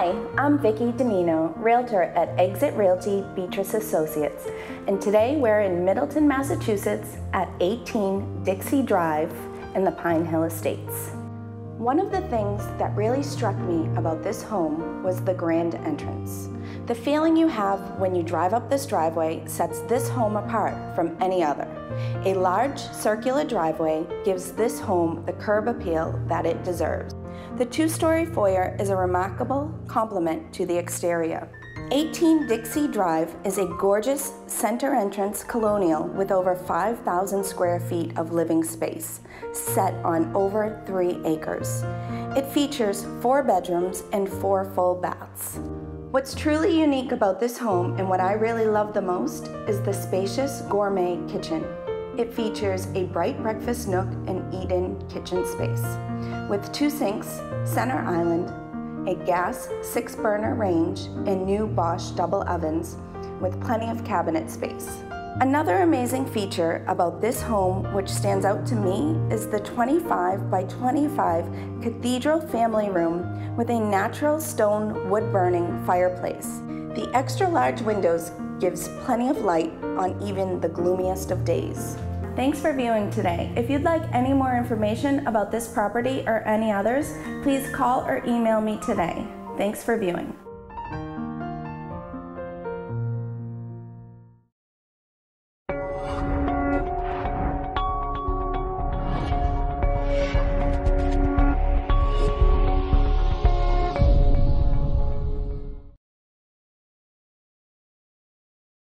Hi, I'm Vicki Domino, Realtor at Exit Realty Beatrice Associates, and today we're in Middleton, Massachusetts at 18 Dixey Drive in the Pine Hill Estates. One of the things that really struck me about this home was the grand entrance. The feeling you have when you drive up this driveway sets this home apart from any other. A large circular driveway gives this home the curb appeal that it deserves. The two-story foyer is a remarkable complement to the exterior. 18 Dixey Drive is a gorgeous center entrance colonial with over 5,000 square feet of living space, set on over three acres. It features four bedrooms and four full baths. What's truly unique about this home and what I really love the most is the spacious gourmet kitchen. It features a bright breakfast nook and eat-in kitchen space with two sinks, center island, a gas six burner range, and new Bosch double ovens with plenty of cabinet space. Another amazing feature about this home which stands out to me is the 25 by 25 cathedral family room with a natural stone wood burning fireplace. The extra large windows gives plenty of light on even the gloomiest of days. Thanks for viewing today. If you'd like any more information about this property or any others, please call or email me today. Thanks for viewing.